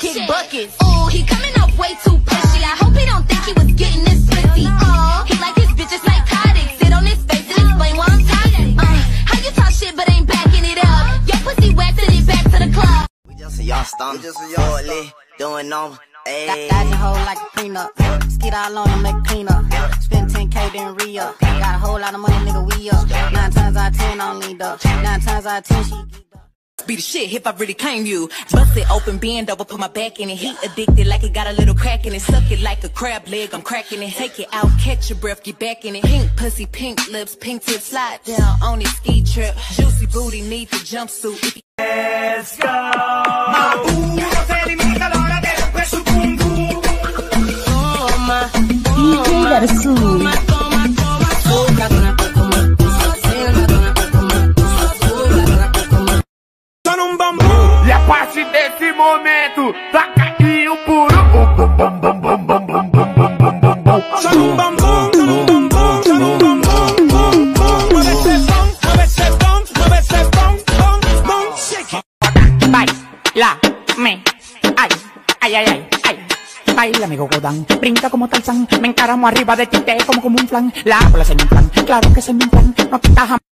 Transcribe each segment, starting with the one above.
kick buckets. Ooh, he coming off way too pushy. I hope he don't think he was getting this pussy. Aw, he like his bitches psychotic. Sit on his face and explain why I'm toxic. Uh, how you talk shit but ain't backing it up? Your pussy wet, send it back to the club. We just a y'all stomach. We just a y'all lit, doing on. Ayy. Got your hoe like a prenup. Skid all on them, make a clean. Spend 10k, then re up. Got a whole lot of money, nigga, we up. Nine times out of ten, on leaned up. Nine times out of ten, she geeked up. Be the shit if I really claim you. Bust it open, bend over, put my back in it. Heat addicted like it got a little crack in it. Suck it like a crab leg, I'm cracking it. Take it out, catch your breath, get back in it. Pink pussy, pink lips, pink tip, slide down on this ski trip. Juicy booty, need the jumpsuit. If you DJ Versus. Bum, bum. Shake it. Baila, me, ay, ay, ay, ay, ay. Baila, amigo Godán, brinca como Tarzán, me encaramo arriba de ti, te como como un flan, la bola se me inflan, claro que se me inflan, no quita jamás.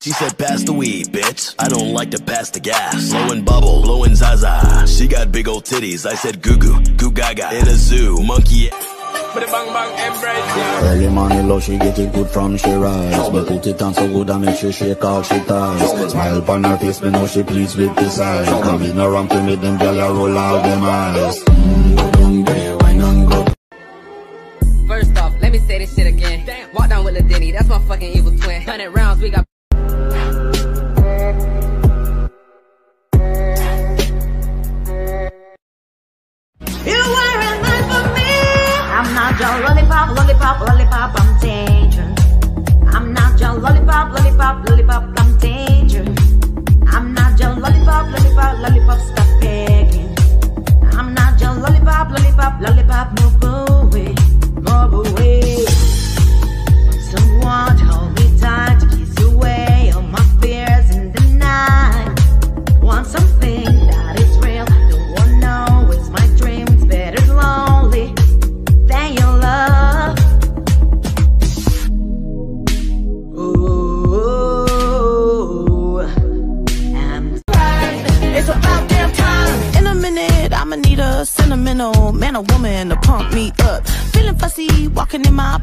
She said, pass the weed, bitch. I don't like to pass the gas. Blowing bubble, blowing zaza. She got big old titties. I said, goo goo, goo gaga. In a zoo, monkey. Bang, bang, embrace, yeah. Early money low, she get it good from she rise But put it on so good I make sure she shake all she ties Smile upon her face, me know she pleased with the size Come in around to me, them gyal a roll out them eyes Go down there, wine and go First off, let me say this shit again. Walk down with Lil Denny, that's my fucking evil twin. Hundred rounds, we got. Lollipop, lollipop, lollipop, I'm dangerous. I'm not your lollipop, lollipop, lollipop, I'm dangerous. I'm not your lollipop, lollipop, lollipop, stop begging. I'm not your lollipop, lollipop, lollipop, move away, move away.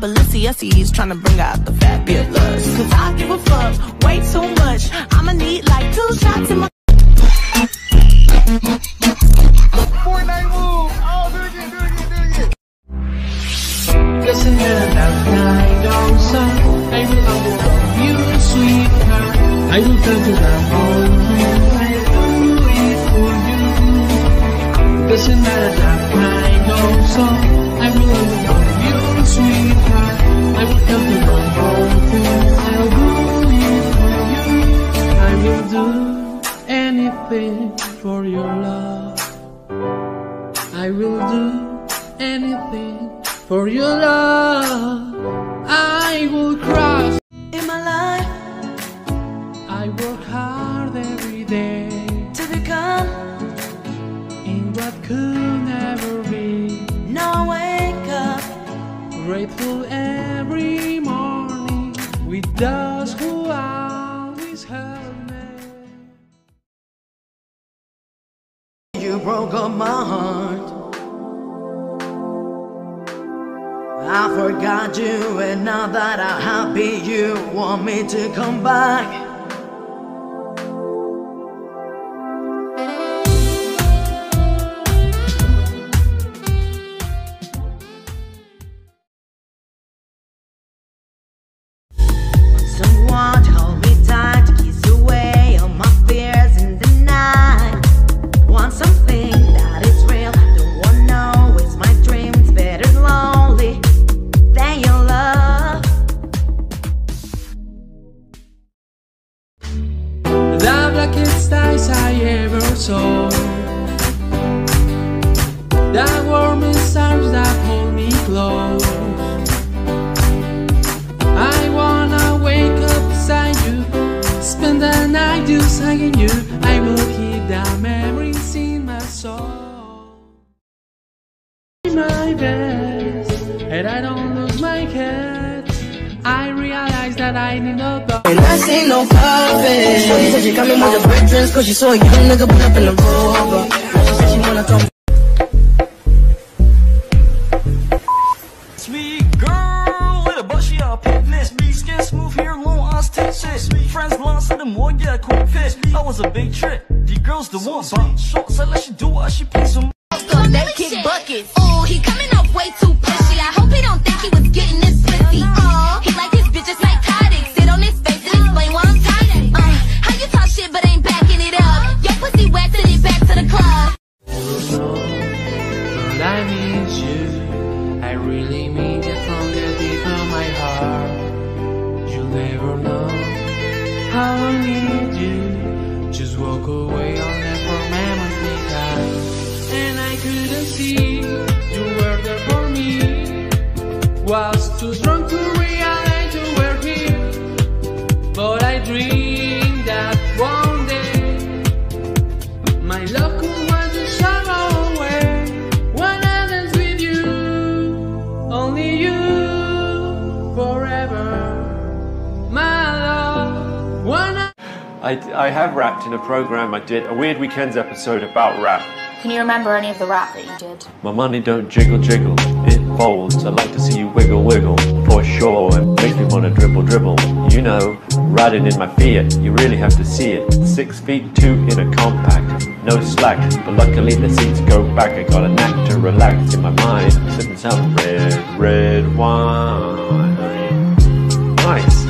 Balenciagas, trying to bring out the fabulous. Cause I give a fuck way too much. I'ma need like two shots in my. Fortnite move. Oh, do it again, do it again, do it again. Listen to that night oh, also I will love you, sweetheart I will come to that home I'll do it for you Listen to that night oh, also I will love you, for your love. I will cross. In my life I work hard every day to become. in what could never be. Now I wake up. Grateful every morning with those who I forgot you, and now that I'm happy, you want me to come back. Now memories in my soul. My best, and I don't lose my head. I realize that I need no And I ain't no puppet. Shorty said she coming with the bread dress, cause she saw a young nigga put up in the road. More, yeah, quick fit. I was a big trick. The girls the one, but short, so let she do what she please. So Go that kick buckets. Ooh, he coming off way too pushy. I hope he don't think he was getting this pussy. Aw, he like Walk away, I'll never remember me down. And I couldn't see I, I have rapped in a program I did, a Weird Weekends episode about rap. Can you remember any of the rap that you did? My money don't jiggle jiggle, it folds. I like to see you wiggle wiggle, for sure. It makes me wanna dribble dribble. You know, riding in my Fiat, you really have to see it. Six feet two in a compact, no slack. But luckily the seats go back. I got a knack to relax in my mind. I'm sipping some red, red wine. Nice.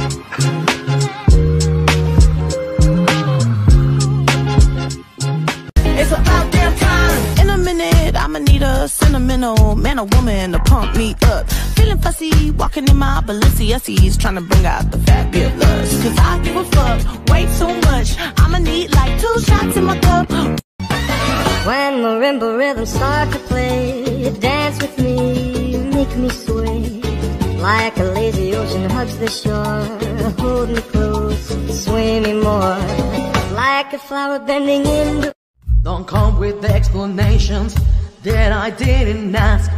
Walking in my Balenciagas, trying to bring out the fabulous. Cause I give a fuck way too much. I'ma need like two shots in my cup. When marimba rhythms start to play, dance with me, make me sway. Like a lazy ocean hugs the shore, hold me close, sway me more. Like a flower bending in the Don't come with explanations that I didn't ask.